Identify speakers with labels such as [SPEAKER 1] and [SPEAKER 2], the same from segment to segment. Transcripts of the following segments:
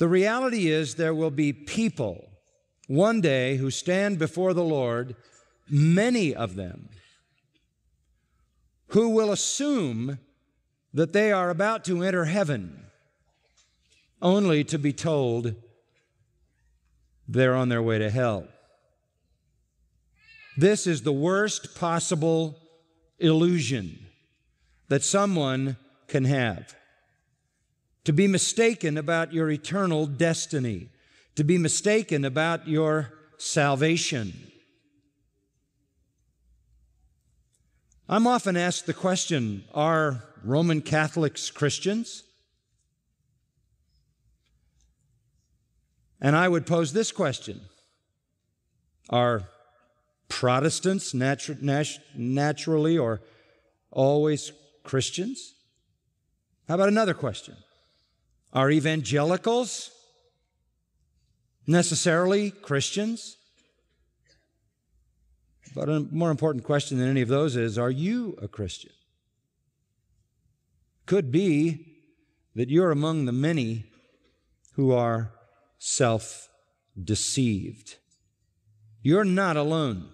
[SPEAKER 1] The reality is, there will be people one day who stand before the Lord, many of them, who will assume that they are about to enter heaven, only to be told they're on their way to hell. This is the worst possible illusion that someone can have. To be mistaken about your eternal destiny, to be mistaken about your salvation. I'm often asked the question Are Roman Catholics Christians? And I would pose this question Are Protestants natu- nat- naturally or always Christians? How about another question? Are evangelicals necessarily Christians? But a more important question than any of those is Are you a Christian? Could be that you're among the many who are self deceived. You're not alone.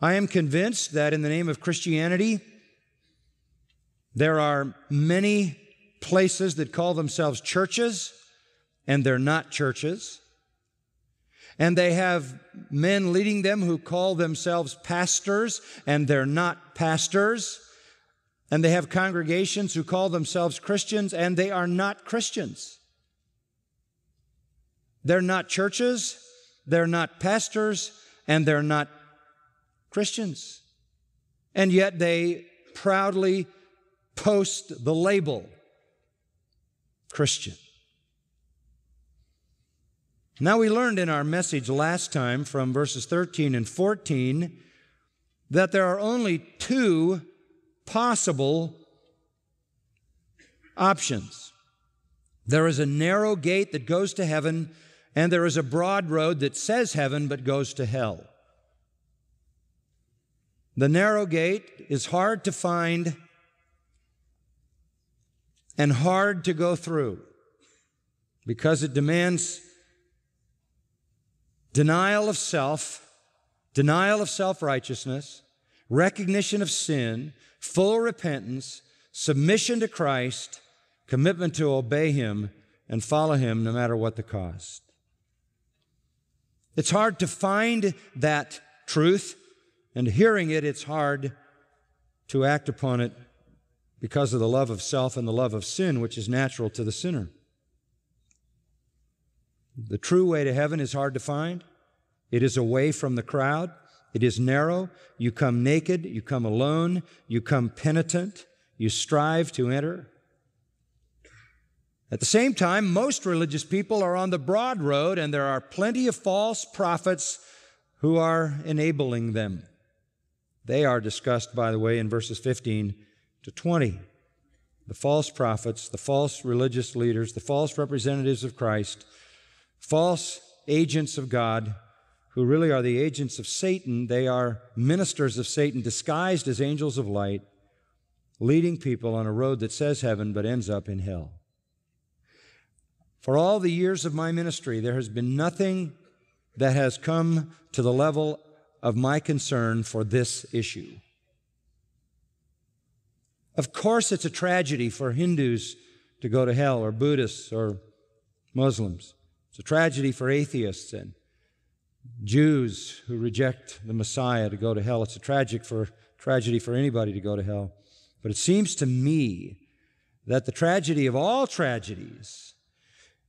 [SPEAKER 1] I am convinced that in the name of Christianity, there are many places that call themselves churches, and they're not churches. And they have men leading them who call themselves pastors, and they're not pastors. And they have congregations who call themselves Christians, and they are not Christians. They're not churches, they're not pastors, and they're not Christians. And yet they proudly post the label Christian. Now, we learned in our message last time from verses 13 and 14 that there are only two possible options. There is a narrow gate that goes to heaven, and there is a broad road that says heaven but goes to hell. The narrow gate is hard to find and hard to go through because it demands denial of self, denial of self righteousness, recognition of sin, full repentance, submission to Christ, commitment to obey Him and follow Him no matter what the cost. It's hard to find that truth, and hearing it, it's hard to act upon it because of the love of self and the love of sin, which is natural to the sinner. The true way to heaven is hard to find. It is away from the crowd. It is narrow. You come naked. You come alone. You come penitent. You strive to enter. At the same time, most religious people are on the broad road, and there are plenty of false prophets who are enabling them. They are discussed, by the way, in verses 15 to 20. The false prophets, the false religious leaders, the false representatives of Christ, false agents of God, who really are the agents of Satan. They are ministers of Satan disguised as angels of light, leading people on a road that says heaven but ends up in hell. For all the years of my ministry, there has been nothing that has come to the level of my concern for this issue. Of course, it's a tragedy for Hindus to go to hell, or Buddhists, or Muslims. It's a tragedy for atheists and Jews who reject the Messiah to go to hell. It's a tragic for, tragedy for anybody to go to hell. But it seems to me that the tragedy of all tragedies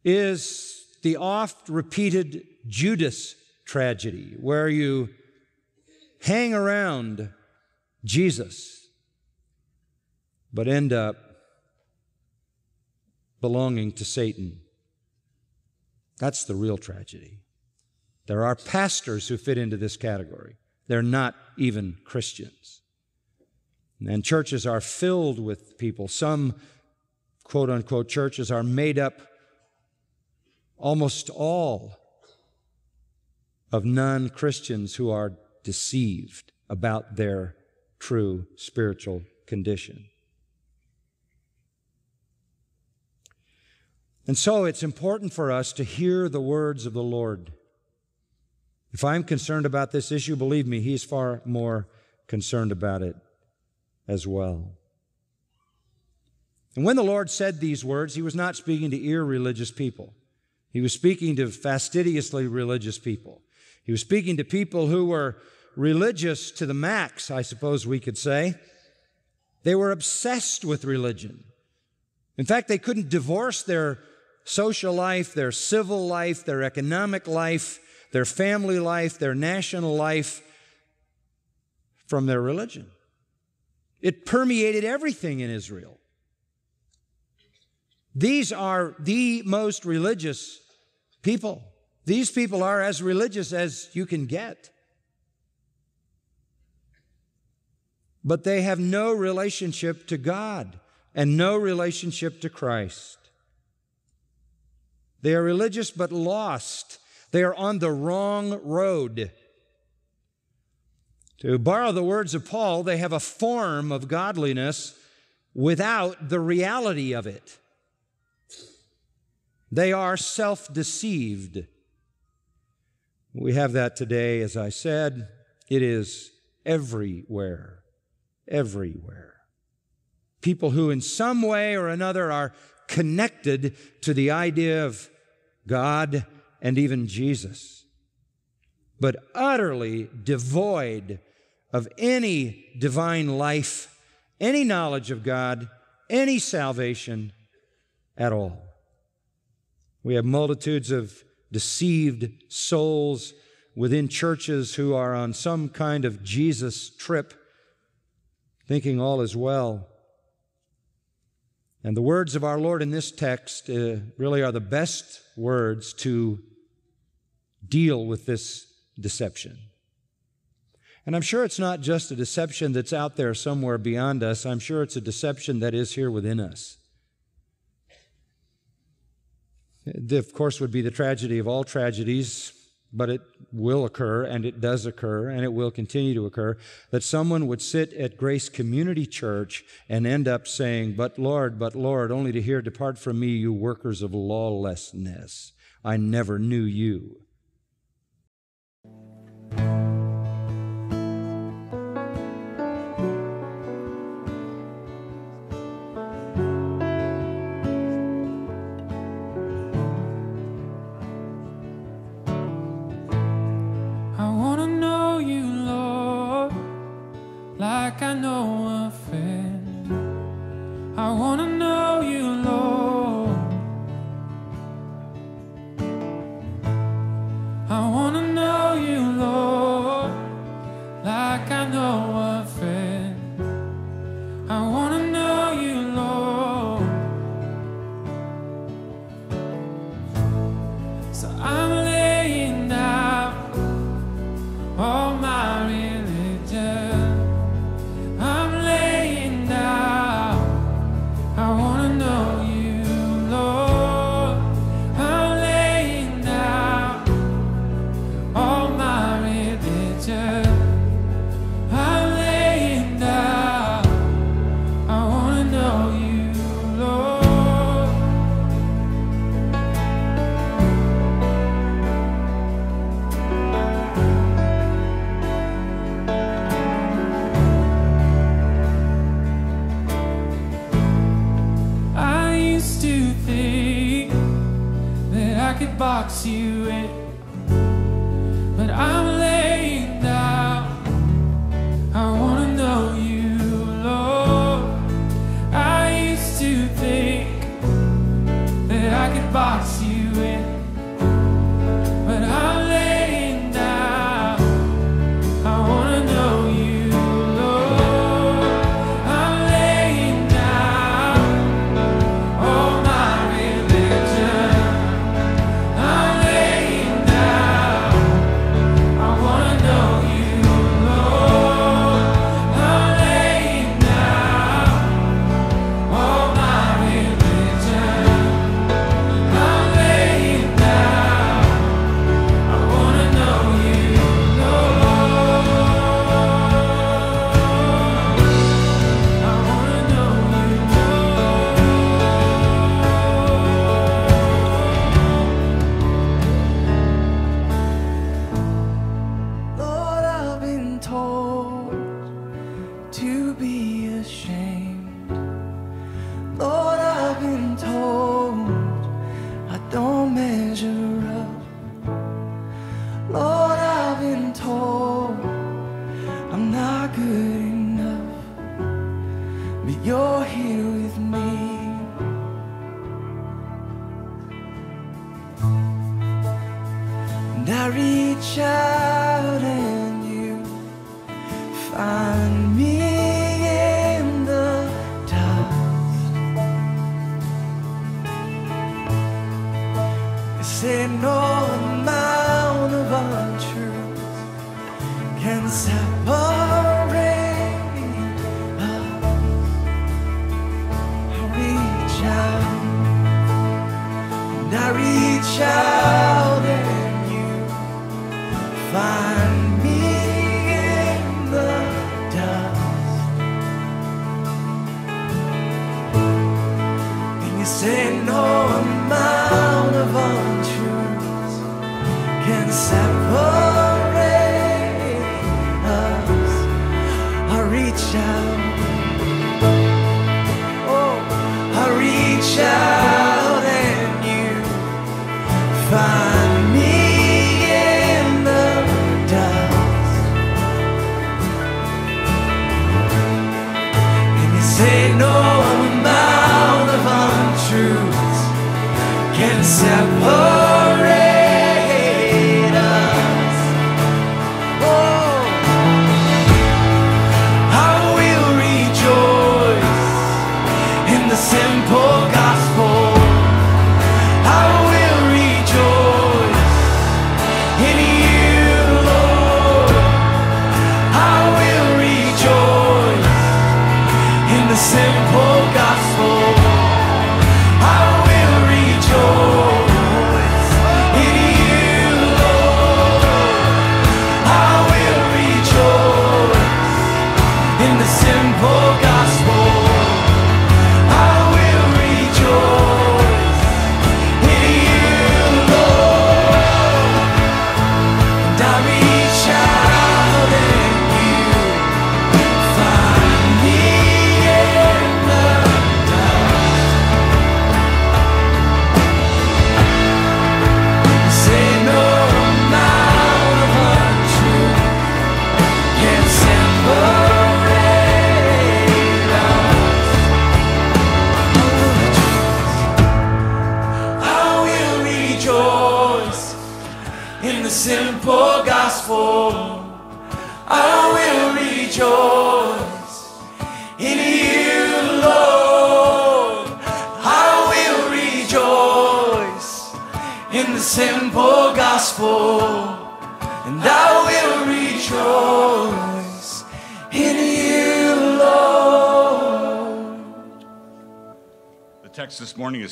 [SPEAKER 1] is the oft repeated Judas tragedy, where you hang around Jesus but end up belonging to Satan. That's the real tragedy. There are pastors who fit into this category. They're not even Christians. And churches are filled with people. Some quote unquote churches are made up almost all of non Christians who are deceived about their true spiritual condition. And so it's important for us to hear the words of the Lord. If I'm concerned about this issue, believe me, He's far more concerned about it as well. And when the Lord said these words, He was not speaking to irreligious people. He was speaking to fastidiously religious people. He was speaking to people who were religious to the max, I suppose we could say. They were obsessed with religion. In fact, they couldn't divorce their social life, their civil life, their economic life, their family life, their national life from their religion. It permeated everything in Israel. These are the most religious people. These people are as religious as you can get. But they have no relationship to God and no relationship to Christ. They are religious but lost. They are on the wrong road. To borrow the words of Paul, they have a form of godliness without the reality of it. They are self deceived. We have that today, as I said. It is everywhere. Everywhere. People who, in some way or another, are connected to the idea of God and even Jesus, but utterly devoid of any divine life, any knowledge of God, any salvation at all. We have multitudes of deceived souls within churches who are on some kind of Jesus trip, thinking all is well. And the words of our Lord in this text uh, really are the best words to deal with this deception. And I'm sure it's not just a deception that's out there somewhere beyond us. I'm sure it's a deception that is here within us. Of course, would be the tragedy of all tragedies, but it will occur, and it does occur, and it will continue to occur, that someone would sit at Grace Community Church and end up saying, But Lord, but Lord, only to hear, Depart from me, you workers of lawlessness. I never knew you.
[SPEAKER 2] used to think that I could box you in, but I'm. Say no amount of untruth can separate us. I reach out and I reach out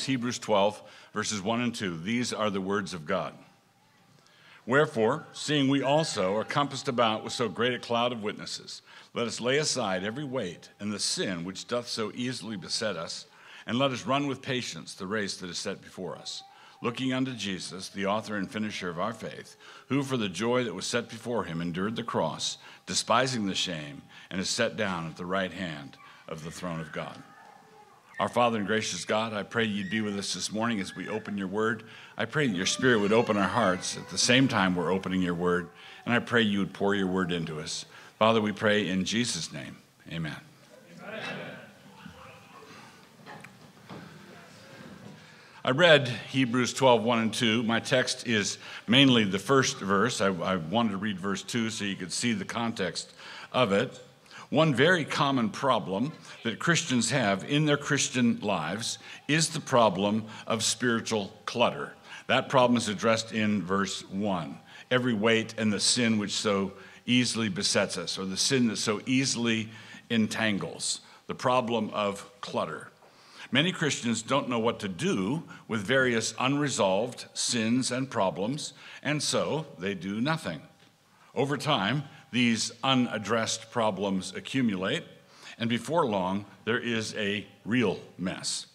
[SPEAKER 3] is Hebrews 12, verses 1 and 2. These are the words of God. Wherefore, seeing we also are compassed about with so great a cloud of witnesses, let us lay aside every weight and the sin which doth so easily beset us, and let us run with patience the race that is set before us, looking unto Jesus, the author and finisher of our faith, who for the joy that was set before him endured the cross, despising the shame, and is set down at the right hand of the throne of God. Our Father and gracious God, I pray you'd be with us this morning as we open your word. I pray that your spirit would open our hearts at the same time we're opening your word. And I pray you would pour your word into us. Father, we pray in Jesus' name. Amen. I read Hebrews 12, 1 and 2. My text is mainly the first verse. I, I wanted to read verse 2 so you could see the context of it. One very common problem that Christians have in their Christian lives is the problem of spiritual clutter. That problem is addressed in verse 1. Every weight and the sin which so easily besets us, or the sin that so easily entangles, the problem of clutter. Many Christians don't know what to do with various unresolved sins and problems, and so they do nothing. Over time, these unaddressed problems accumulate, and before long, there is a real mess.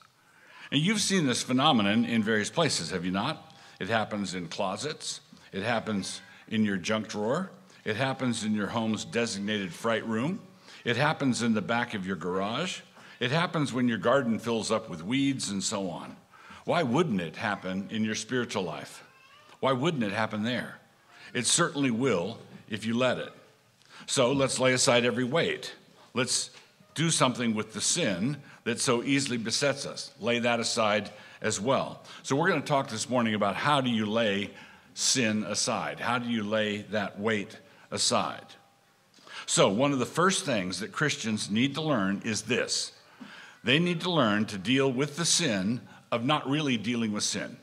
[SPEAKER 3] And you've seen this phenomenon in various places, have you not? It happens in closets, it happens in your junk drawer, it happens in your home's designated fright room, it happens in the back of your garage, it happens when your garden fills up with weeds and so on. Why wouldn't it happen in your spiritual life? Why wouldn't it happen there? It certainly will if you let it. So let's lay aside every weight. Let's do something with the sin that so easily besets us. Lay that aside as well. So we're going to talk this morning about how do you lay sin aside? How do you lay that weight aside? So, one of the first things that Christians need to learn is this they need to learn to deal with the sin of not really dealing with sin.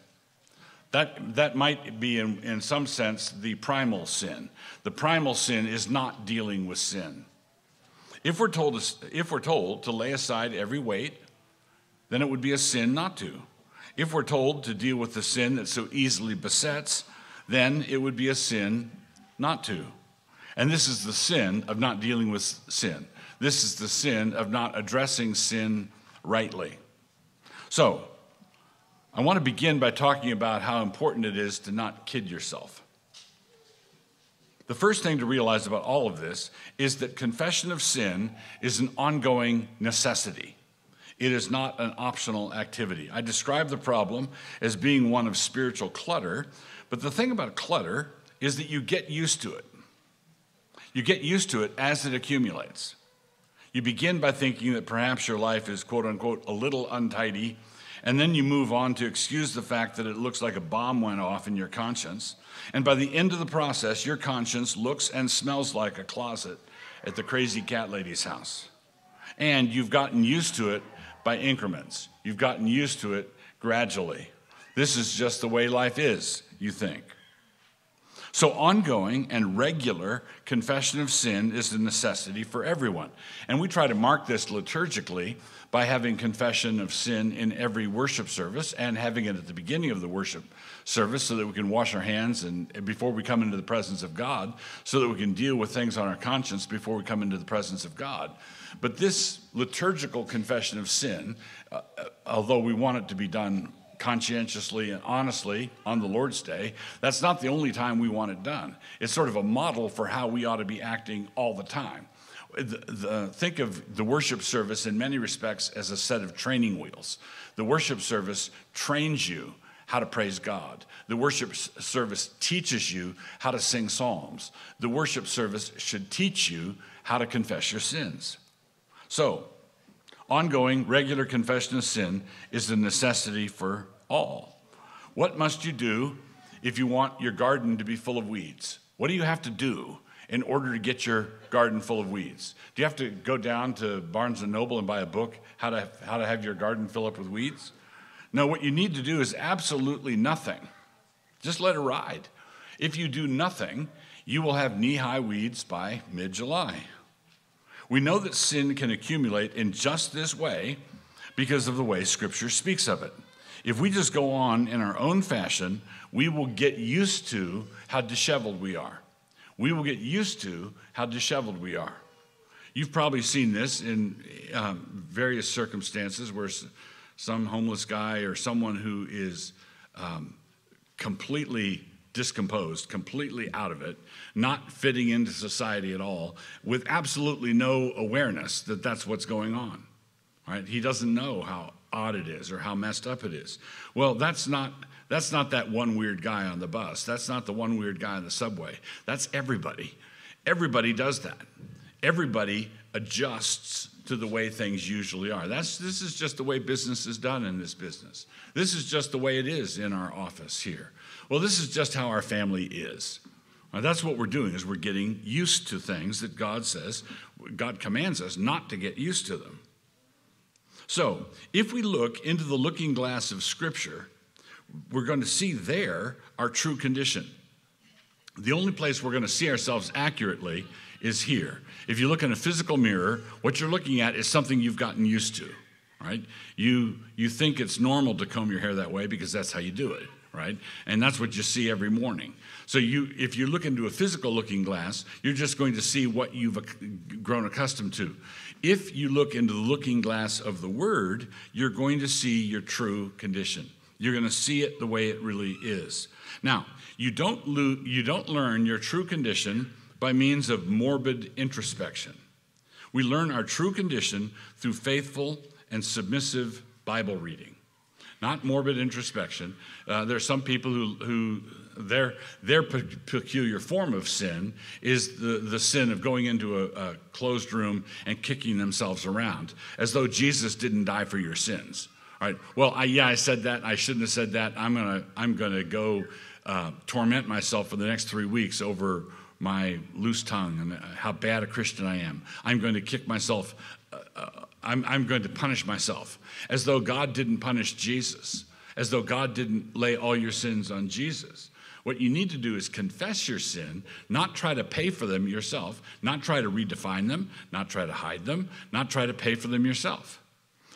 [SPEAKER 3] That, that might be, in, in some sense, the primal sin. The primal sin is not dealing with sin. If we're, told to, if we're told to lay aside every weight, then it would be a sin not to. If we're told to deal with the sin that so easily besets, then it would be a sin not to. And this is the sin of not dealing with sin. This is the sin of not addressing sin rightly. So, I want to begin by talking about how important it is to not kid yourself. The first thing to realize about all of this is that confession of sin is an ongoing necessity. It is not an optional activity. I describe the problem as being one of spiritual clutter, but the thing about clutter is that you get used to it. You get used to it as it accumulates. You begin by thinking that perhaps your life is quote unquote a little untidy, and then you move on to excuse the fact that it looks like a bomb went off in your conscience. And by the end of the process, your conscience looks and smells like a closet at the crazy cat lady's house. And you've gotten used to it by increments, you've gotten used to it gradually. This is just the way life is, you think. So, ongoing and regular confession of sin is a necessity for everyone. And we try to mark this liturgically by having confession of sin in every worship service and having it at the beginning of the worship service so that we can wash our hands and before we come into the presence of God, so that we can deal with things on our conscience before we come into the presence of God. But this liturgical confession of sin, uh, uh although we want it to be done conscientiously and honestly on the Lord's Day, that's not the only time we want it done. It's sort of a model for how we ought to be acting all the time. The, the, think of the worship service in many respects as a set of training wheels. The worship service trains you how to praise God. The worship service teaches you how to sing psalms. The worship service should teach you how to confess your sins. So, ongoing, regular confession of sin is a necessity for all. What must you do if you want your garden to be full of weeds? What do you have to do in order to get your garden full of weeds? Do you have to go down to Barnes and Noble and buy a book how to how to have your garden fill up with weeds? No, what you need to do is absolutely nothing. Just let it ride. If you do nothing, you will have knee-high weeds by mid-July. We know that sin can accumulate in just this way because of the way Scripture speaks of it. If we just go on in our own fashion, we will get used to how disheveled we are. We will get used to how disheveled we are. You've probably seen this in um, various circumstances where some homeless guy or someone who is um, completely discomposed, completely out of it, not fitting into society at all, with absolutely no awareness that that's what's going on. Right? He doesn't know how odd it is or how messed up it is. Well, that's not that's not that one weird guy on the bus. That's not the one weird guy on the subway. That's everybody. Everybody does that. Everybody adjusts to the way things usually are. That's this is just the way business is done in this business. This is just the way it is in our office here. Well, this is just how our family is. Now, that's what we're doing is we're getting used to things that God says, God commands us not to get used to them. So, if we look into the looking glass of Scripture, we're going to see there our true condition. The only place we're going to see ourselves accurately is here. If you look in a physical mirror, what you're looking at is something you've gotten used to, right? You, you think it's normal to comb your hair that way because that's how you do it right? And that's what you see every morning. So you, if you look into a physical looking glass, you're just going to see what you've grown accustomed to. If you look into the looking glass of the Word, you're going to see your true condition. You're going to see it the way it really is. Now, you don't, lo- you don't learn your true condition by means of morbid introspection. We learn our true condition through faithful and submissive Bible reading not morbid introspection. Uh, there are some people who, who their, their peculiar form of sin is the, the sin of going into a, a closed room and kicking themselves around, as though Jesus didn't die for your sins. All right, Well, I, yeah, I said that. I shouldn't have said that. I'm gonna, I'm gonna go uh, torment myself for the next three weeks over my loose tongue and how bad a Christian I am. I'm going to kick myself, uh, uh, I'm, I'm going to punish myself, as though God didn't punish Jesus, as though God didn't lay all your sins on Jesus. What you need to do is confess your sin, not try to pay for them yourself, not try to redefine them, not try to hide them, not try to pay for them yourself.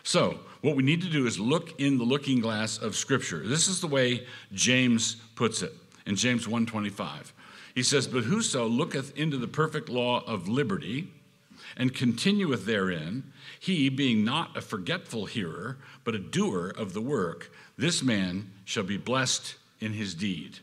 [SPEAKER 3] So, what we need to do is look in the looking glass of scripture. This is the way James puts it in James 1:25. He says, "But whoso looketh into the perfect law of liberty and continueth therein, he being not a forgetful hearer, but a doer of the work, this man shall be blessed in his deed."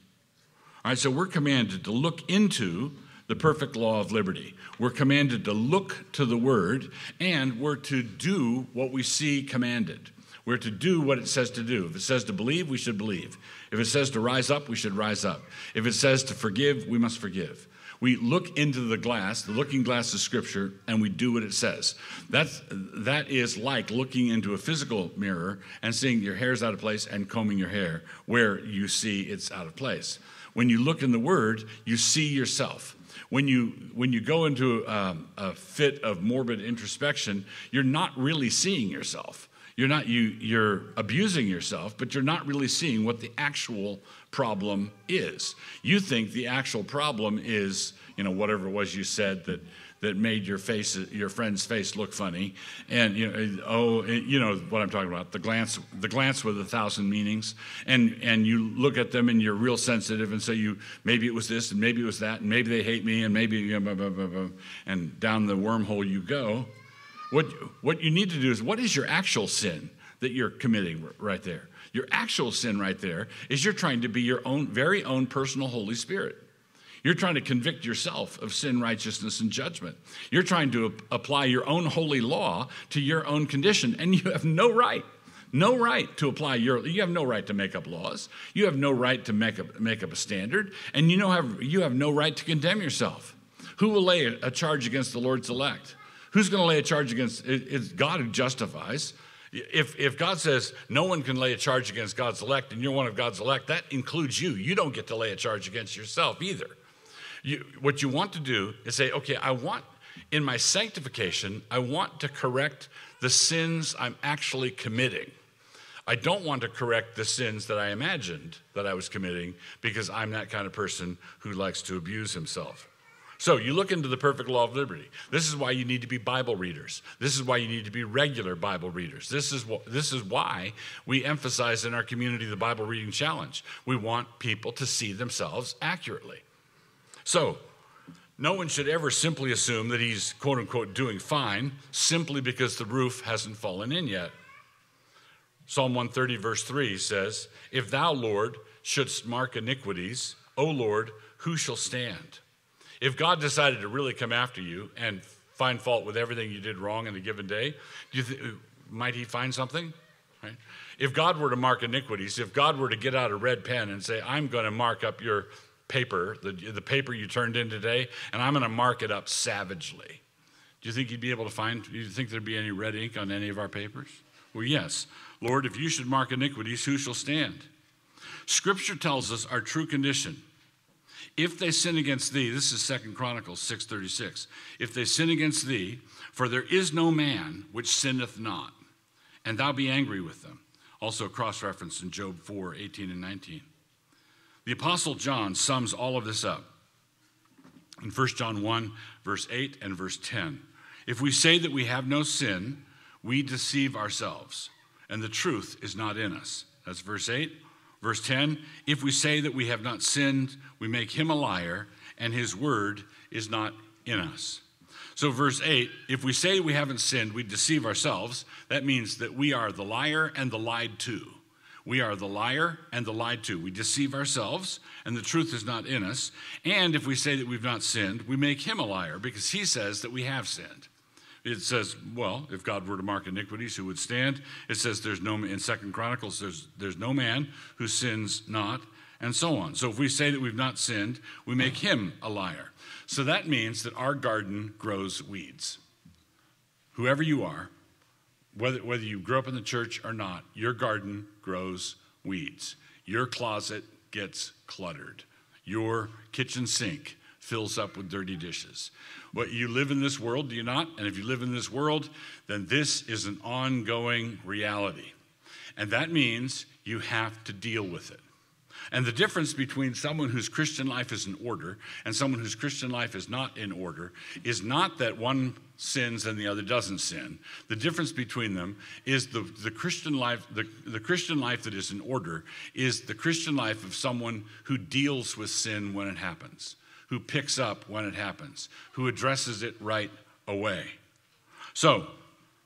[SPEAKER 3] All right, so we're commanded to look into the perfect law of liberty. We're commanded to look to the word and we're to do what we see commanded. We're to do what it says to do. If it says to believe, we should believe. If it says to rise up, we should rise up. If it says to forgive, we must forgive. We look into the glass, the looking glass of Scripture, and we do what it says. That's, that is like looking into a physical mirror and seeing your hair's out of place and combing your hair where you see it's out of place. When you look in the Word, you see yourself. When you when you go into um, a fit of morbid introspection you're not really seeing yourself. You're not you you're abusing yourself but you're not really seeing what the actual problem is. You think the actual problem is you know whatever it was you said that that made your face your friend's face look funny and you know oh you know what i'm talking about the glance the glance with a thousand meanings and and you look at them and you're real sensitive and so you maybe it was this and maybe it was that and maybe they hate me and maybe you know, blah, blah, blah, and down the wormhole you go what, what you need to do is what is your actual sin that you're committing right there? Your actual sin right there is you're trying to be your own very own personal Holy Spirit. You're trying to convict yourself of sin, righteousness, and judgment. You're trying to apply your own holy law to your own condition, and you have no right no right to apply your you have no right to make up laws you have no right to make up, make up a standard and you know have you have no right to condemn yourself who will lay a charge against the lord's elect Who's going to lay a charge against? It's God who justifies. If, if God says no one can lay a charge against God's elect and you're one of God's elect, that includes you. You don't get to lay a charge against yourself either. You, what you want to do is say, okay, I want, in my sanctification, I want to correct the sins I'm actually committing. I don't want to correct the sins that I imagined that I was committing because I'm that kind of person who likes to abuse himself. So you look into the perfect law of liberty. This is why you need to be Bible readers. This is why you need to be regular Bible readers. This is, what, this is why we emphasize in our community the Bible reading challenge. We want people to see themselves accurately. So, no one should ever simply assume that he's quote unquote doing fine simply because the roof hasn't fallen in yet. Psalm 130, verse 3 says, If thou, Lord, shouldst mark iniquities, O Lord, who shall stand? If God decided to really come after you and find fault with everything you did wrong in a given day, th- might He find something? Right? If God were to mark iniquities, if God were to get out a red pen and say, "I'm going to mark up your paper, the, the paper you turned in today, and I'm going to mark it up savagely," do you think you'd be able to find? Do you think there'd be any red ink on any of our papers? Well, yes. Lord, if you should mark iniquities, who shall stand? Scripture tells us our true condition if they sin against thee, this is Second Chronicles 6:36. If they sin against thee, for there is no man which sinneth not, and thou be angry with them. Also cross-referenced in Job 4, 18 and 19. The Apostle John sums all of this up in 1 John 1, verse 8 and verse 10. If we say that we have no sin, we deceive ourselves, and the truth is not in us. That's verse 8. Verse 10 If we say that we have not sinned, we make him a liar, and his word is not in us. So, verse 8 if we say we haven't sinned, we deceive ourselves. That means that we are the liar and the lied to. We are the liar and the lied to. We deceive ourselves, and the truth is not in us. And if we say that we've not sinned, we make him a liar because he says that we have sinned. It says, well, if God were to mark iniquities, who would stand? It says there's no in Second Chronicles, there's there's no man who sins not, and so on. So if we say that we've not sinned, we make him a liar. So that means that our garden grows weeds. Whoever you are, whether, whether you grew up in the church or not, your garden grows weeds. Your closet gets cluttered. Your kitchen sink fills up with dirty dishes. What you live in this world, do you not? And if you live in this world, then this is an ongoing reality. And that means you have to deal with it. And the difference between someone whose Christian life is in order and someone whose Christian life is not in order is not that one sins and the other doesn't sin. The difference between them is the, the Christian life, the, the Christian life that is in order is the Christian life of someone who deals with sin when it happens, who picks up when it happens, who addresses it right away. So,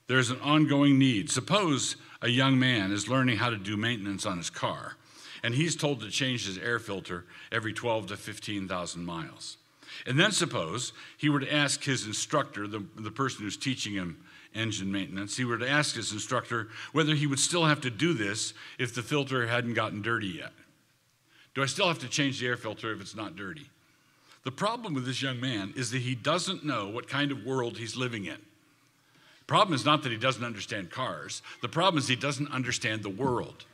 [SPEAKER 3] there's an ongoing need. Suppose a young man is learning how to do maintenance on his car and he's told to change his air filter every 12 to 15,000 miles. And then suppose he were to ask his instructor, the, the person who's teaching him engine maintenance, he were to ask his instructor whether he would still have to do this if the filter hadn't gotten dirty yet. Do I still have to change the air filter if it's not dirty? The problem with this young man is that he doesn't know what kind of world he's living in. The problem is not that he doesn't understand cars, the problem is he doesn't understand the world.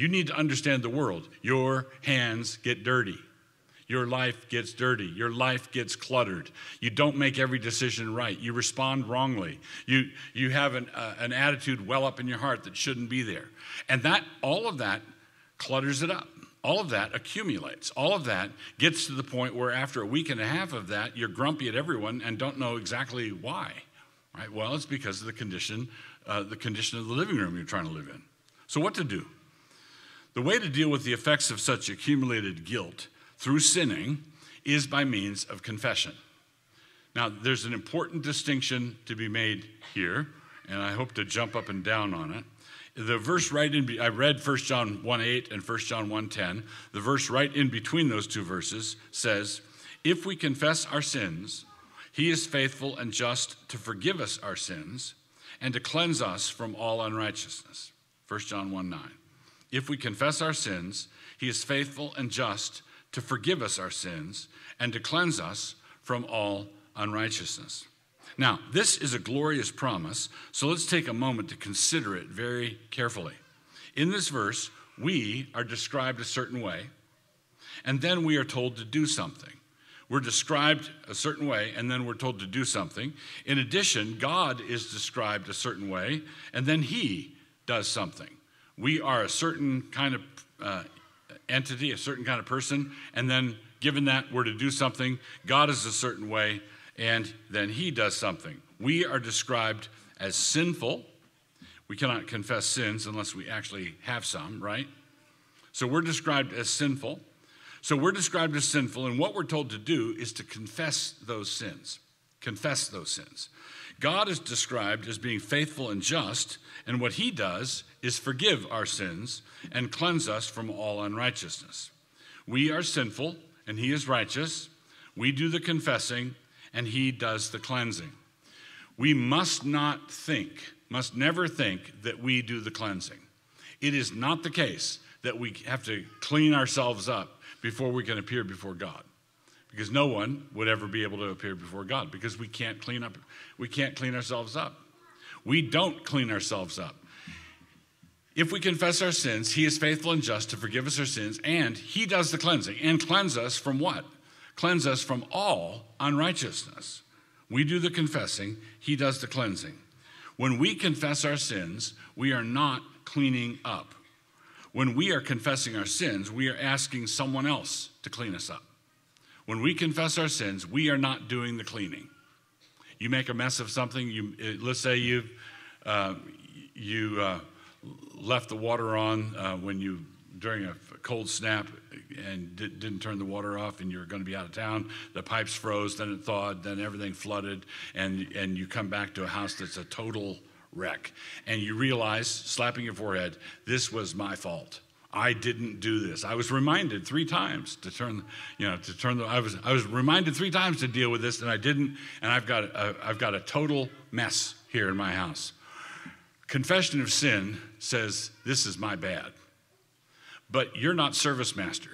[SPEAKER 3] You need to understand the world. Your hands get dirty. Your life gets dirty. Your life gets cluttered. You don't make every decision right. You respond wrongly. You, you have an, uh, an attitude well up in your heart that shouldn't be there. And that, all of that clutters it up. All of that accumulates. All of that gets to the point where after a week and a half of that, you're grumpy at everyone and don't know exactly why. Right? Well, it's because of the condition, uh, the condition of the living room you're trying to live in. So, what to do? The way to deal with the effects of such accumulated guilt through sinning is by means of confession. Now, there's an important distinction to be made here, and I hope to jump up and down on it. The verse right in, I read 1 John 1 8 and 1 John 1 10. The verse right in between those two verses says, If we confess our sins, he is faithful and just to forgive us our sins and to cleanse us from all unrighteousness. 1 John 1 9. If we confess our sins, he is faithful and just to forgive us our sins and to cleanse us from all unrighteousness. Now, this is a glorious promise, so let's take a moment to consider it very carefully. In this verse, we are described a certain way, and then we are told to do something. We're described a certain way, and then we're told to do something. In addition, God is described a certain way, and then He does something we are a certain kind of uh, entity, a certain kind of person, and then given that we're to do something, God is a certain way, and then He does something. We are described as sinful. We cannot confess sins unless we actually have some, right? So we're described as sinful. So we're described as sinful, and what we're told to do is to confess those sins. Confess those sins. God is described as being faithful and just, and what he does is forgive our sins and cleanse us from all unrighteousness. We are sinful, and he is righteous. We do the confessing, and he does the cleansing. We must not think, must never think that we do the cleansing. It is not the case that we have to clean ourselves up before we can appear before God because no one would ever be able to appear before God because we can't clean up we can't clean ourselves up. We don't clean ourselves up. If we confess our sins, he is faithful and just to forgive us our sins and he does the cleansing and cleanse us from what? Cleanse us from all unrighteousness. We do the confessing, he does the cleansing. When we confess our sins, we are not cleaning up. When we are confessing our sins, we are asking someone else to clean us up. When we confess our sins, we are not doing the cleaning. You make a mess of something. You let's say you uh, you uh, left the water on uh, when you during a cold snap and did, not turn the water off and you're going to be out of town the pipes froze then it thawed then everything flooded and and you come back to a house that's a total wreck and you realize slapping your forehead this was my fault I didn't do this. I was reminded three times to turn, you know, to turn the. I was I was reminded three times to deal with this, and I didn't. And I've got a, I've got a total mess here in my house. Confession of sin says this is my bad, but you're not ServiceMaster.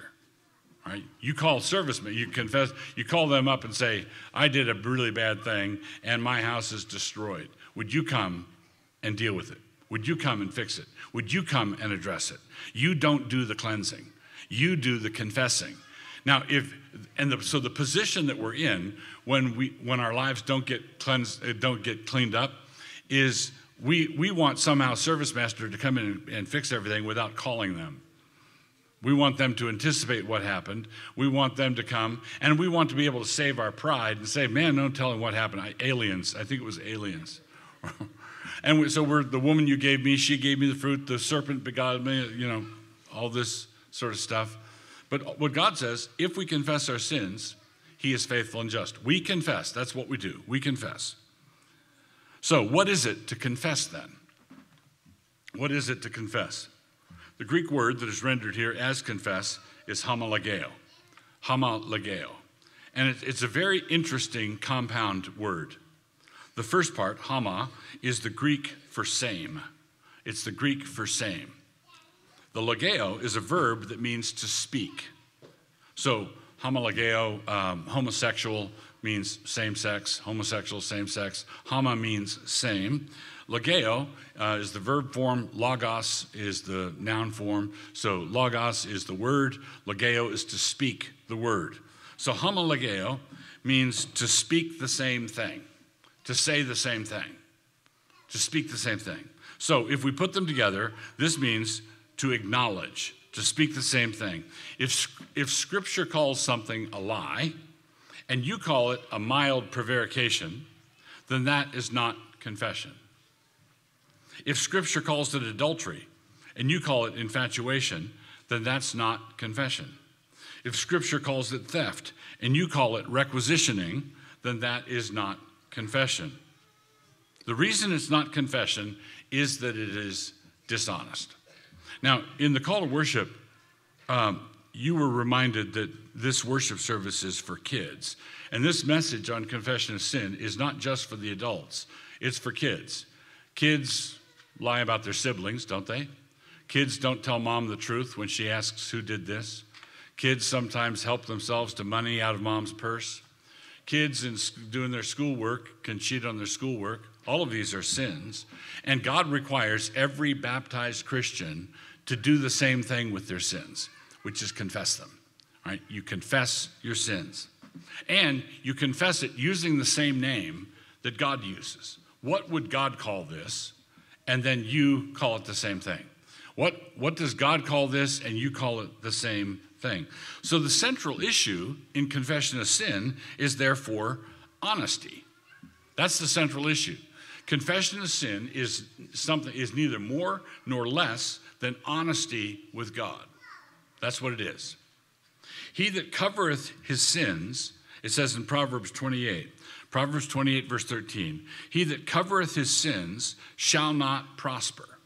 [SPEAKER 3] Right? You call service, you confess, you call them up and say, I did a really bad thing and my house is destroyed. Would you come and deal with it? Would you come and fix it? Would you come and address it? You don't do the cleansing. You do the confessing. Now, if and the, so the position that we're in when we when our lives don't get cleansed, uh, don't get cleaned up, is we we want somehow ServiceMaster to come in and, fix everything without calling them. We want them to anticipate what happened. We want them to come, and we want to be able to save our pride and say, "Man, don't tell him what happened." I, aliens. I think it was aliens. and we, so we're the woman you gave me. She gave me the fruit. The serpent begot me. You know, all this sort of stuff. But what God says, if we confess our sins, He is faithful and just. We confess. That's what we do. We confess. So, what is it to confess then? What is it to confess? The Greek word that is rendered here as confess is homologeo. Homologeo. And it, it's a very interesting compound word. The first part, hama, is the Greek for same. It's the Greek for same. The logeo is a verb that means to speak. So, homologeo, um, homosexual means same sex, homosexual, same sex. Hama means same. Logeo uh, is the verb form, logos is the noun form. So logos is the word, logeo is to speak the word. So homologeo means to speak the same thing, to say the same thing, to speak the same thing. So if we put them together, this means to acknowledge, to speak the same thing. If, if scripture calls something a lie and you call it a mild prevarication, then that is not confession. If Scripture calls it adultery and you call it infatuation, then that's not confession. If Scripture calls it theft and you call it requisitioning, then that is not confession. The reason it's not confession is that it is dishonest. Now, in the call to worship, um, you were reminded that this worship service is for kids. And this message on confession of sin is not just for the adults, it's for kids. Kids lie about their siblings, don't they? Kids don't tell mom the truth when she asks who did this. Kids sometimes help themselves to money out of mom's purse. Kids in doing their schoolwork can cheat on their schoolwork. All of these are sins. And God requires every baptized Christian to do the same thing with their sins, which is confess them. Right? You confess your sins. And you confess it using the same name that God uses. What would God call this? and then you call it the same thing. What, what does God call this, and you call it the same thing? So the central issue in confession of sin is therefore honesty. That's the central issue. Confession of sin is something is neither more nor less than honesty with God. That's what it is. He that covereth his sins, it says in Proverbs 28, Proverbs 28, verse 13 He that covereth his sins shall not prosper,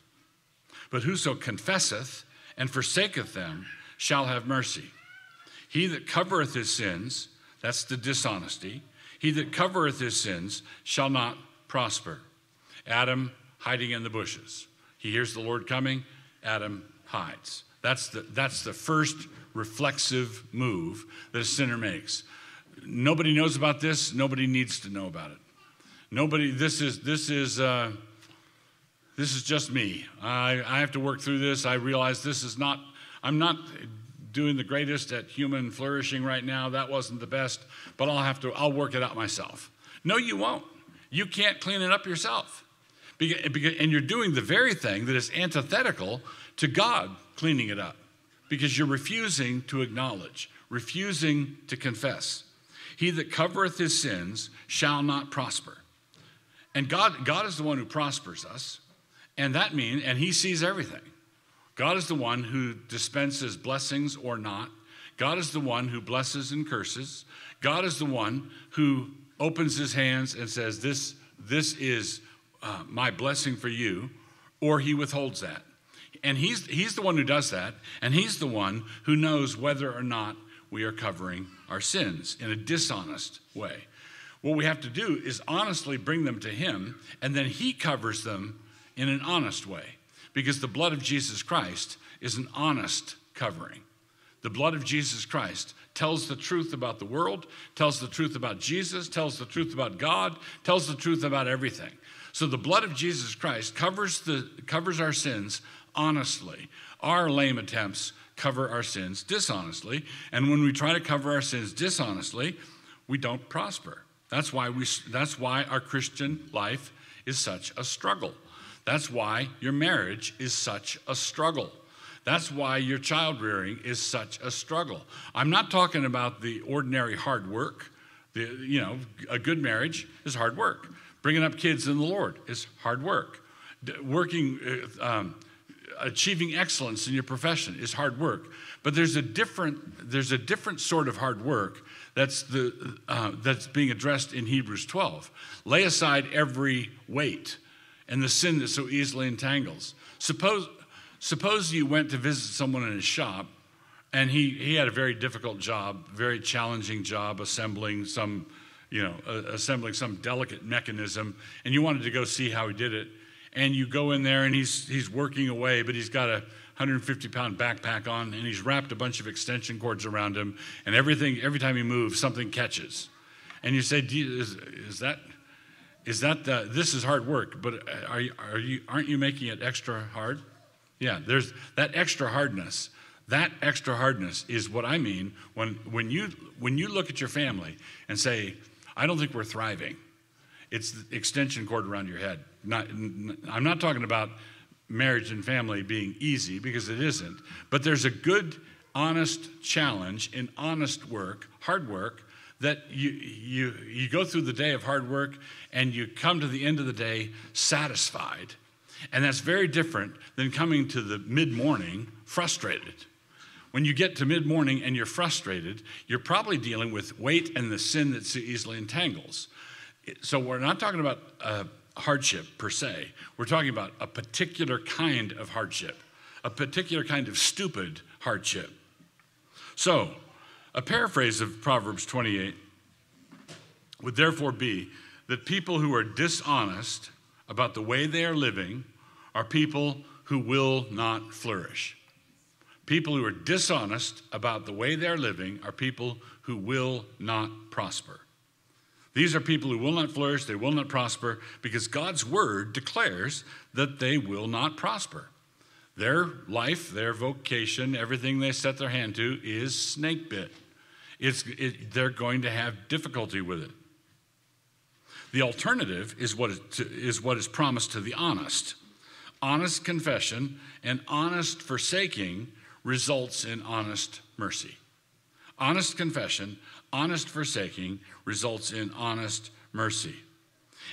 [SPEAKER 3] but whoso confesseth and forsaketh them shall have mercy. He that covereth his sins, that's the dishonesty, he that covereth his sins shall not prosper. Adam hiding in the bushes. He hears the Lord coming, Adam hides. That's the, that's the first reflexive move that a sinner makes nobody knows about this. Nobody needs to know about it. Nobody. This is this is uh, this is just me. I, I have to work through this. I realize this is not. I'm not doing the greatest at human flourishing right now. That wasn't the best, but I'll have to. I'll work it out myself. No, you won't. You can't clean it up yourself. And you're doing the very thing that is antithetical to God cleaning it up because you're refusing to acknowledge, refusing to confess. He that covereth his sins shall not prosper. And God, God is the one who prospers us. And that means, and he sees everything. God is the one who dispenses blessings or not. God is the one who blesses and curses. God is the one who opens his hands and says, This, this is uh, my blessing for you, or he withholds that. And he's, he's the one who does that, and he's the one who knows whether or not we are covering our sins in a dishonest way. What we have to do is honestly bring them to Him, and then He covers them in an honest way. Because the blood of Jesus Christ is an honest covering. The blood of Jesus Christ tells the truth about the world, tells the truth about Jesus, tells the truth about God, tells the truth about everything. So the blood of Jesus Christ covers, the, covers our sins honestly. Our lame attempts cover our sins dishonestly. And when we try to cover our sins dishonestly, we don't prosper. That's why, we, that's why our Christian life is such a struggle. That's why your marriage is such a struggle. That's why your child rearing is such a struggle. I'm not talking about the ordinary hard work. The, you know, a good marriage is hard work. Bringing up kids in the Lord is hard work. Working, uh, um, achieving excellence in your profession is hard work. But there's a different, there's a different sort of hard work that's, the, uh, that's being addressed in Hebrews 12. Lay aside every weight and the sin that so easily entangles. Suppose, Suppose you went to visit someone in his shop and he, he had a very difficult job, very challenging job assembling some, you know, uh, assembling some delicate mechanism, and you wanted to go see how he did it. And you go in there and he's, he's working away, but he's got a 150 pound backpack on and he's wrapped a bunch of extension cords around him, and everything, every time he moves, something catches. And you say, is, is that, is that the, this is hard work, but uh, are you, are you, aren't you making it extra hard? Yeah, there's that extra hardness. That extra hardness is what I mean when, when, you, when you look at your family and say, I don't think we're thriving. It's the extension cord around your head. Not, I'm not talking about marriage and family being easy because it isn't, but there's a good, honest challenge in honest work, hard work, that you, you, you go through the day of hard work and you come to the end of the day satisfied and that's very different than coming to the mid morning frustrated. When you get to mid morning and you're frustrated, you're probably dealing with weight and the sin that so easily entangles. So we're not talking about hardship per se, we're talking about a particular kind of hardship, a particular kind of stupid hardship. So, a paraphrase of Proverbs 28 would therefore be that people who are dishonest about the way they are living are people who will not flourish. People who are dishonest about the way they're living are people who will not prosper. These are people who will not flourish, they will not prosper, because God's word declares that they will not prosper. Their life, their vocation, everything they set their hand to is snake bit. It's, it, they're going to have difficulty with it. The alternative is what is, is what is promised to the honest honest confession and honest forsaking results in honest mercy. Honest confession, honest forsaking results in honest mercy.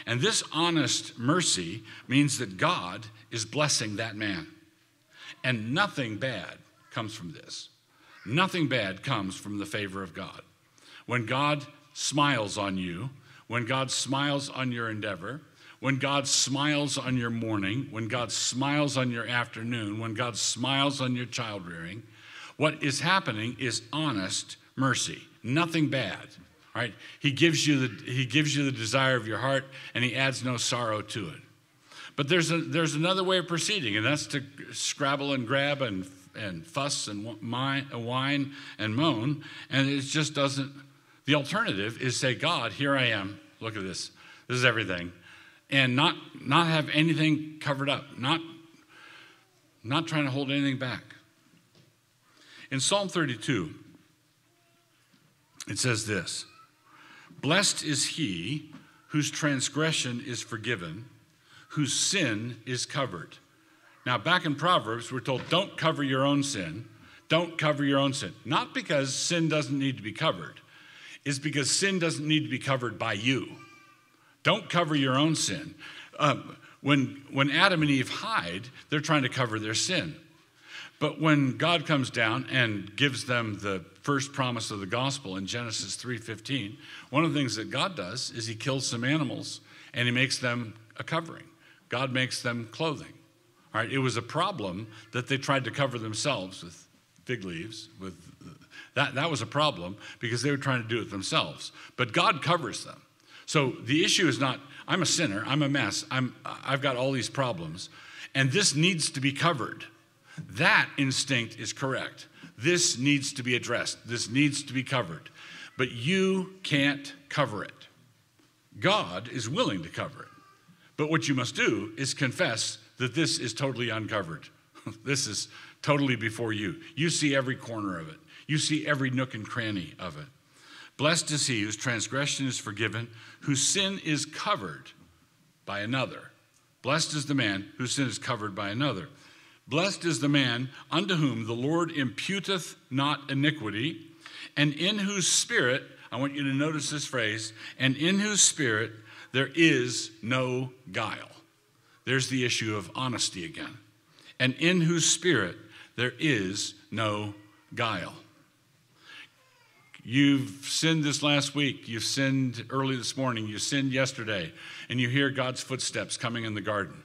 [SPEAKER 3] And this honest mercy means that God is blessing that man. And nothing bad comes from this. Nothing bad comes from the favor of God. When God smiles on you, when God smiles on your endeavor, when God smiles on your morning, when God smiles on your afternoon, when God smiles on your child rearing, what is happening is honest mercy, nothing bad. Right? He gives you the he gives you the desire of your heart and he adds no sorrow to it. But there's a, there's another way of proceeding, and that's to scrabble and grab and and fuss and uh, whine and moan, and it just doesn't. The alternative is say, God, here I am. Look at this. This is everything and not, not have anything covered up, not, not trying to hold anything back. In Psalm 32, it says this Blessed is he whose transgression is forgiven, whose sin is covered. Now, back in Proverbs, we're told don't cover your own sin. Don't cover your own sin. Not because sin doesn't need to be covered, it's because sin doesn't need to be covered by you. Don't cover your own sin. Um, when, when Adam and Eve hide, they're trying to cover their sin. But when God comes down and gives them the first promise of the gospel in Genesis 3:15, one of the things that God does is he kills some animals and he makes them a covering. God makes them clothing. All right, it was a problem that they tried to cover themselves with fig leaves with that that was a problem because they were trying to do it themselves. But God covers them. So the issue is not, I'm a sinner, I'm a mess, I'm, I've got all these problems, and this needs to be covered. That instinct is correct. This needs to be addressed, this needs to be covered. But you can't cover it. God is willing to cover it. But what you must do is confess that this is totally uncovered. this is totally before you. You see every corner of it, you see every nook and cranny of it. Blessed is he whose transgression is forgiven, whose sin is covered by another. Blessed is the man whose sin is covered by another. Blessed is the man unto whom the Lord imputeth not iniquity, and in whose spirit, I want you to notice this phrase, and in whose spirit there is no guile. There's the issue of honesty again. And in whose spirit there is no guile. You've sinned this last week. You've sinned early this morning. You sinned yesterday. And you hear God's footsteps coming in the garden.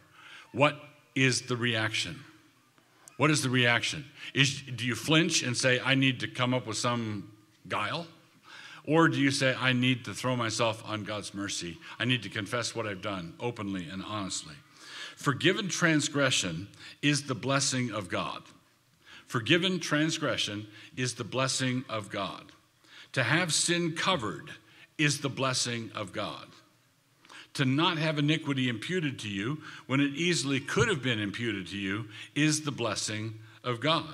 [SPEAKER 3] What is the reaction? What is the reaction? Is, do you flinch and say, I need to come up with some guile? Or do you say, I need to throw myself on God's mercy? I need to confess what I've done openly and honestly. Forgiven transgression is the blessing of God. Forgiven transgression is the blessing of God. To have sin covered is the blessing of God. To not have iniquity imputed to you when it easily could have been imputed to you is the blessing of God.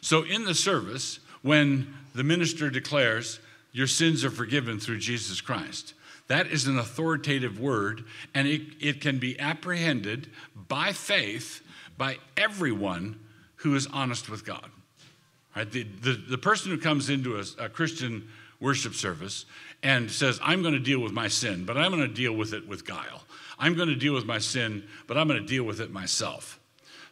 [SPEAKER 3] So, in the service, when the minister declares, Your sins are forgiven through Jesus Christ, that is an authoritative word, and it, it can be apprehended by faith by everyone who is honest with God. Right? The, the, the person who comes into a, a Christian worship service and says, I'm going to deal with my sin, but I'm going to deal with it with guile. I'm going to deal with my sin, but I'm going to deal with it myself.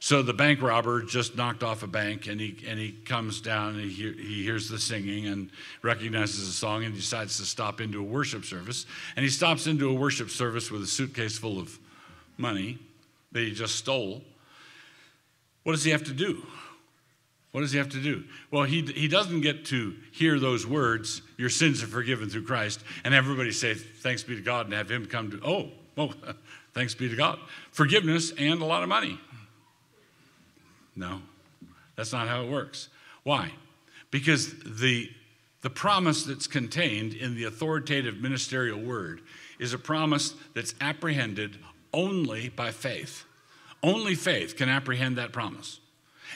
[SPEAKER 3] So the bank robber just knocked off a bank and he, and he comes down and he, he hears the singing and recognizes the song and decides to stop into a worship service. And he stops into a worship service with a suitcase full of money that he just stole. What does he have to do? What does he have to do? Well, he, he doesn't get to hear those words, your sins are forgiven through Christ, and everybody say, thanks be to God, and have him come to, oh, oh, thanks be to God. Forgiveness and a lot of money. No, that's not how it works. Why? Because the, the promise that's contained in the authoritative ministerial word is a promise that's apprehended only by faith. Only faith can apprehend that promise.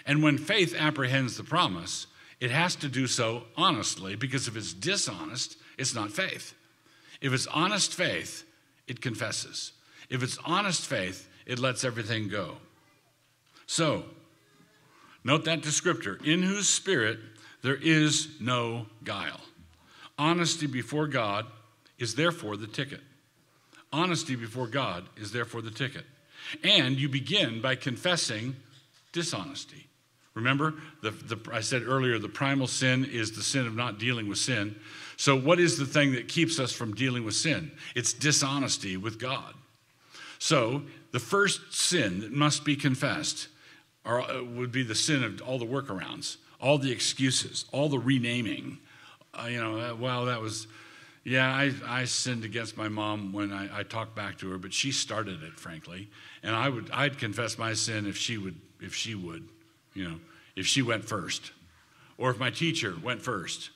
[SPEAKER 3] And when faith apprehends the promise, it has to do so honestly because if it's dishonest, it's not faith. If it's honest faith, it confesses. If it's honest faith, it lets everything go. So, note that descriptor in whose spirit there is no guile. Honesty before God is therefore the ticket. Honesty before God is therefore the ticket. And you begin by confessing dishonesty. Remember, the, the, I said earlier, the primal sin is the sin of not dealing with sin. So, what is the thing that keeps us from dealing with sin? It's dishonesty with God. So, the first sin that must be confessed are, uh, would be the sin of all the workarounds, all the excuses, all the renaming. Uh, you know, well, that was, yeah, I, I sinned against my mom when I, I talked back to her, but she started it, frankly. And I would, I'd confess my sin if she would, if she would, you know if she went first, or if my teacher went first,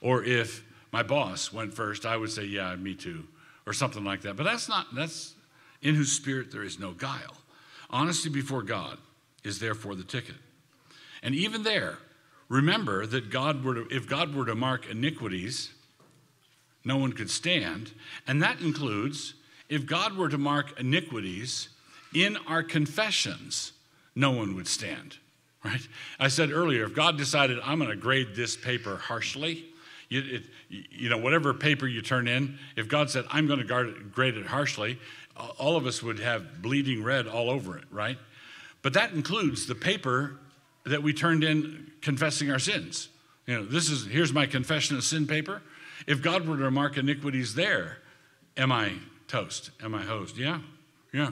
[SPEAKER 3] or if my boss went first, I would say, yeah, me too, or something like that. But that's not, that's in whose spirit there is no guile. Honesty before God is therefore the ticket. And even there, remember that God were to, if God were to mark iniquities, no one could stand. And that includes if God were to mark iniquities in our confessions, no one would stand right? I said earlier, if God decided, I'm going to grade this paper harshly, you, it, you, know, whatever paper you turn in, if God said, I'm going to grade it harshly, all of us would have bleeding red all over it, right? But that includes the paper that we turned in confessing our sins. You know, this is, here's my confession of sin paper. If God were to mark iniquities there, am I toast? Am I hosed? Yeah, yeah.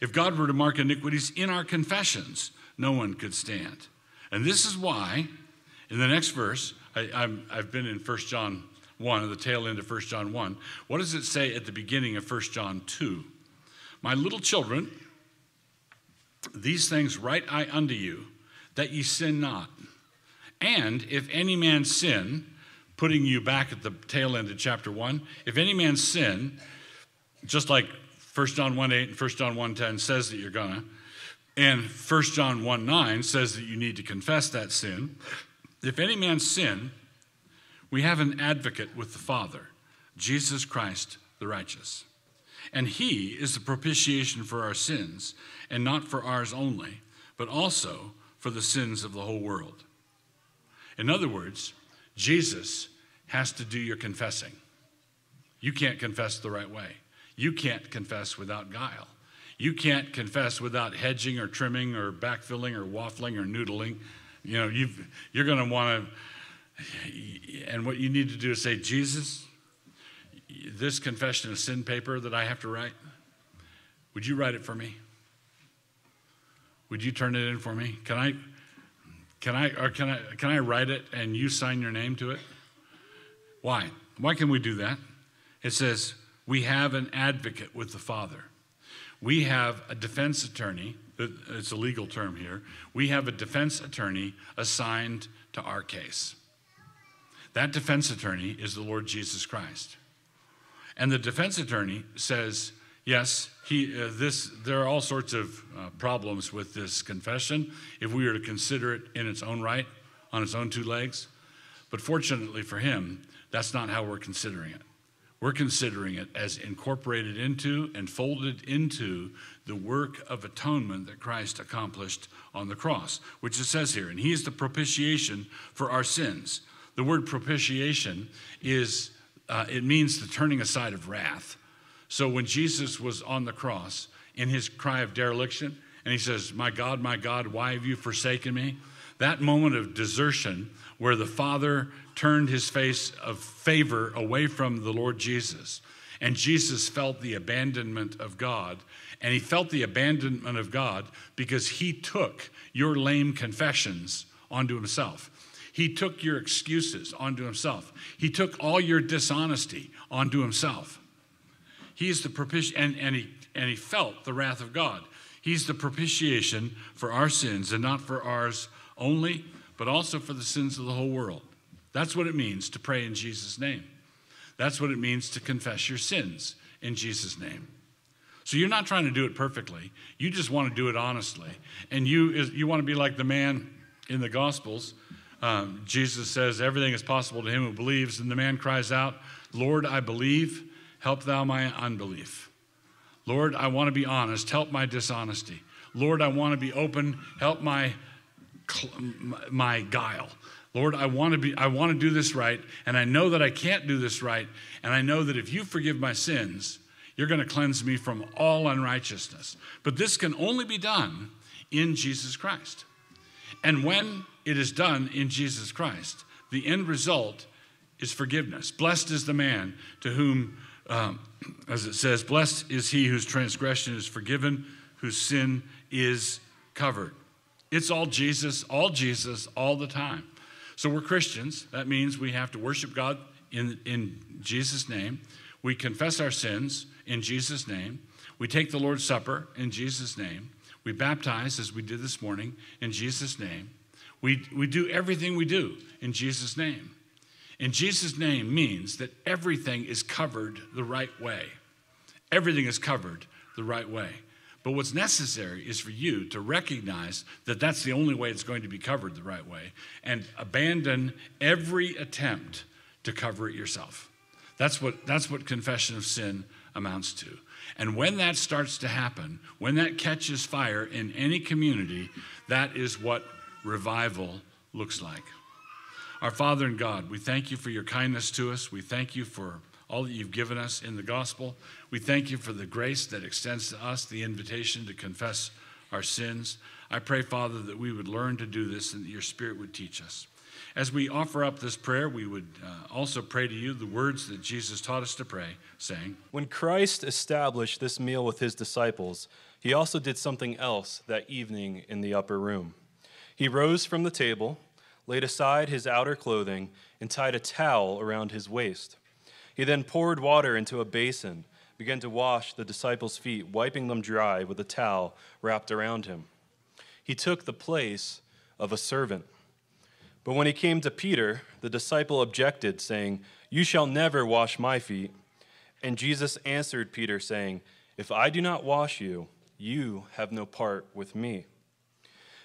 [SPEAKER 3] If God were to mark iniquities in our confessions, no one could stand. And this is why, in the next verse, I, have been in 1 John 1, at the tail end of 1 John 1. What does it say at the beginning of 1 John 2? My little children, these things write I unto you, that ye sin not. And if any man sin, putting you back at the tail end of chapter 1, if any man sin, just like 1 John 1 8 and 1 John 1 10 says that you're gonna, And 1 John 1 9 says that you need to confess that sin. If any man sin, we have an advocate with the Father, Jesus Christ the righteous. And he is the propitiation for our sins, and not for ours only, but also for the sins of the whole world. In other words, Jesus has to do your confessing. You can't confess the right way. You can't confess without guile. You can't confess without hedging or trimming or backfilling or waffling or noodling. You know, you you're going to want to, and what you need to do is say, Jesus, this confession of sin paper that I have to write, would you write it for me? Would you turn it in for me? Can I, can I, or can I, can I write it and you sign your name to it? Why? Why can we do that? It says, we have an advocate with the Father. We have a defense attorney, it's a legal term here. We have a defense attorney assigned to our case. That defense attorney is the Lord Jesus Christ. And the defense attorney says, yes, he, uh, this, there are all sorts of uh, problems with this confession if we were to consider it in its own right, on its own two legs. But fortunately for him, that's not how we're considering it. We're considering it as incorporated into and folded into the work of atonement that Christ accomplished on the cross, which it says here, and He is the propitiation for our sins. The word propitiation is, uh, it means the turning aside of wrath. So when Jesus was on the cross in his cry of dereliction, and he says, My God, my God, why have you forsaken me? That moment of desertion where the Father turned his face of favor away from the Lord Jesus. And Jesus felt the abandonment of God. And he felt the abandonment of God because he took your lame confessions onto himself. He took your excuses onto himself. He took all your dishonesty onto himself. He's the propitiation, and, and, he, and he felt the wrath of God. He's the propitiation for our sins, and not for ours only, but also for the sins of the whole world. That's what it means to pray in Jesus' name. That's what it means to confess your sins in Jesus' name. So you're not trying to do it perfectly. You just want to do it honestly. And you, you want to be like the man in the Gospels. Um, Jesus says, Everything is possible to him who believes. And the man cries out, Lord, I believe. Help thou my unbelief. Lord, I want to be honest. Help my dishonesty. Lord, I want to be open. Help my, my guile. Lord, I want to be I want to do this right, and I know that I can't do this right, and I know that if you forgive my sins, you're going to cleanse me from all unrighteousness. But this can only be done in Jesus Christ. And when it is done in Jesus Christ, the end result is forgiveness. Blessed is the man to whom, um, as it says, blessed is he whose transgression is forgiven, whose sin is covered. It's all Jesus, all Jesus, all the time. So we're Christians. That means we have to worship God in, in Jesus' name. We confess our sins in Jesus' name. We take the Lord's Supper in Jesus' name. We baptize, as we did this morning, in Jesus' name. We, we do everything we do in Jesus' name. In Jesus' name means that everything is covered the right way. Everything is covered the right way. But what's necessary is for you to recognize that that's the only way it's going to be covered the right way and abandon every attempt to cover it yourself. That's what, that's what confession of sin amounts to. And when that starts to happen, when that catches fire in any community, that is what revival looks like. Our Father and God, we thank you for your kindness to us. We thank you for all that you've given us in the gospel. We thank you for the grace that extends to us the invitation to confess our sins. I pray, Father, that we would learn to do this and that your Spirit would teach us. As we offer up this prayer, we would uh, also pray to you the words that Jesus taught us to pray, saying,
[SPEAKER 4] When Christ established this meal with his disciples, he also did something else that evening in the upper room. He rose from the table, laid aside his outer clothing, and tied a towel around his waist. He then poured water into a basin, began to wash the disciples' feet, wiping them dry with a towel wrapped around him. He took the place of a servant. But when he came to Peter, the disciple objected, saying, You shall never wash my feet. And Jesus answered Peter, saying, If I do not wash you, you have no part with me.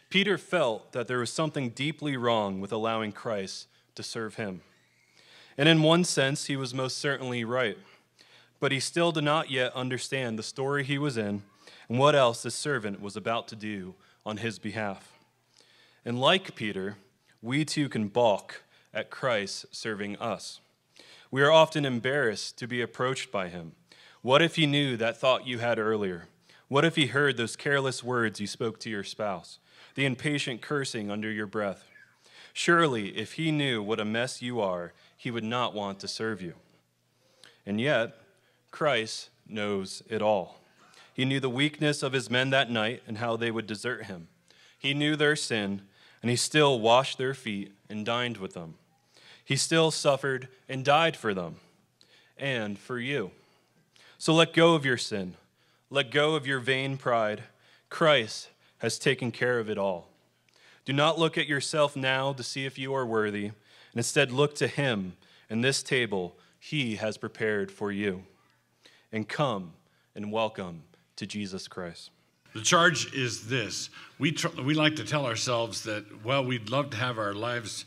[SPEAKER 4] Peter felt that there was something deeply wrong with allowing Christ to serve him. And in one sense, he was most certainly right. But he still did not yet understand the story he was in and what else his servant was about to do on his behalf. And like Peter, we too can balk at Christ serving us. We are often embarrassed to be approached by him. What if he knew that thought you had earlier? What if he heard those careless words you spoke to your spouse, the impatient cursing under your breath? Surely, if he knew what a mess you are, he would not want to serve you. And yet, Christ knows it all. He knew the weakness of his men that night and how they would desert him. He knew their sin, and he still washed their feet and dined with them. He still suffered and died for them and for you. So let go of your sin. Let go of your vain pride. Christ has taken care of it all. Do not look at yourself now to see if you are worthy, and instead look to him and this table he has prepared for you. And come and welcome to Jesus Christ.
[SPEAKER 5] The charge is this we, tr- we like to tell ourselves that, well, we'd love to have our lives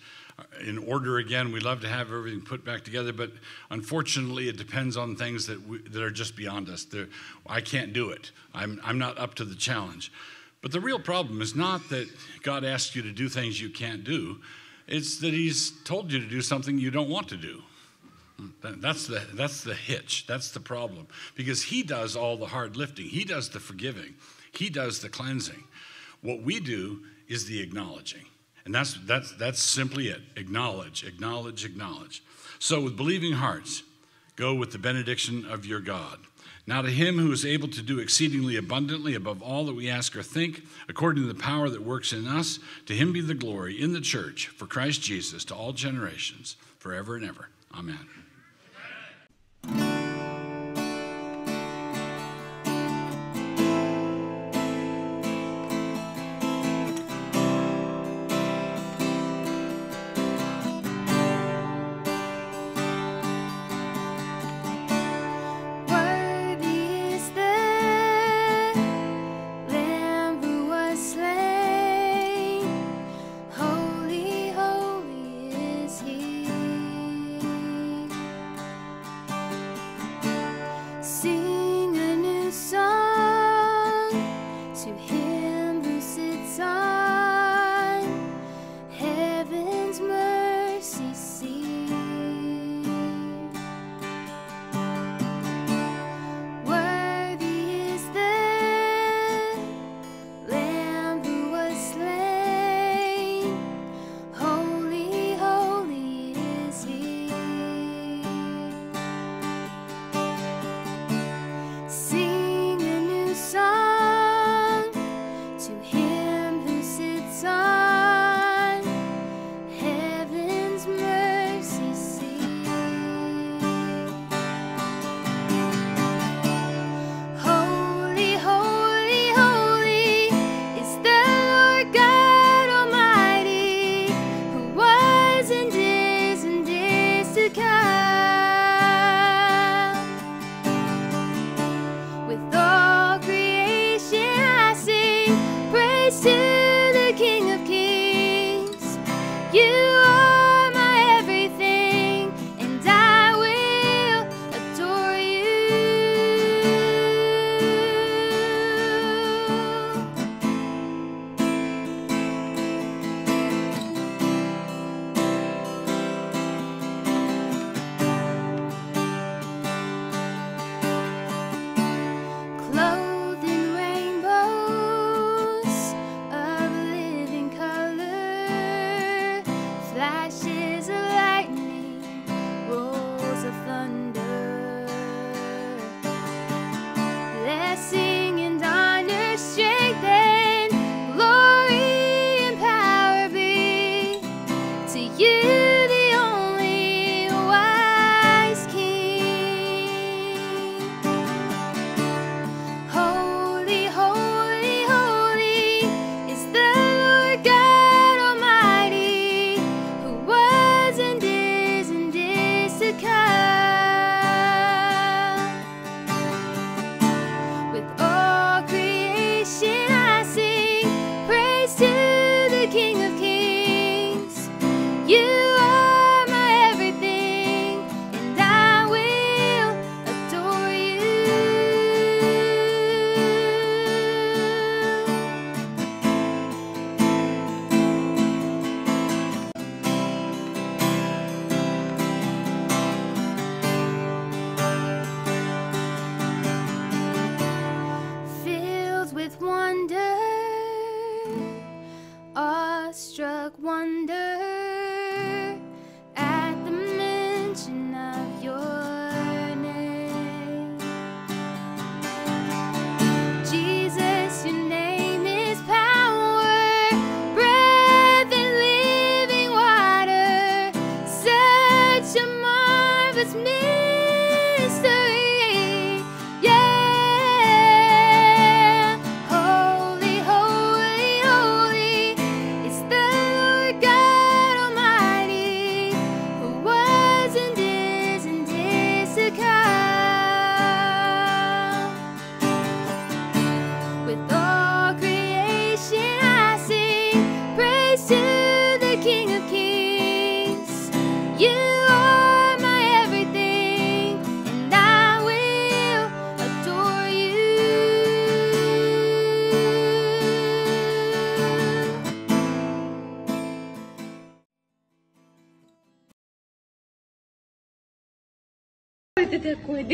[SPEAKER 5] in order again. We'd love to have everything put back together, but unfortunately, it depends on things that, we, that are just beyond us. They're, I can't do it, I'm, I'm not up to the challenge. But the real problem is not that God asks you to do things you can't do, it's that He's told you to do something you don't want to do. That's the, that's the hitch. That's the problem. Because He does all the hard lifting, He does the forgiving, He does the cleansing. What we do is the acknowledging. And that's, that's, that's simply it acknowledge, acknowledge, acknowledge. So, with believing hearts, go with the benediction of your God. Now, to him who is able to do exceedingly abundantly above all that we ask or think, according to the power that works in us, to him be the glory in the church for Christ Jesus to all generations, forever and ever. Amen.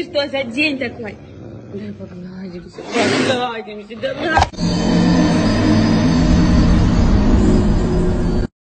[SPEAKER 6] Что за день такой? Давай погладимся, погладимся, давай.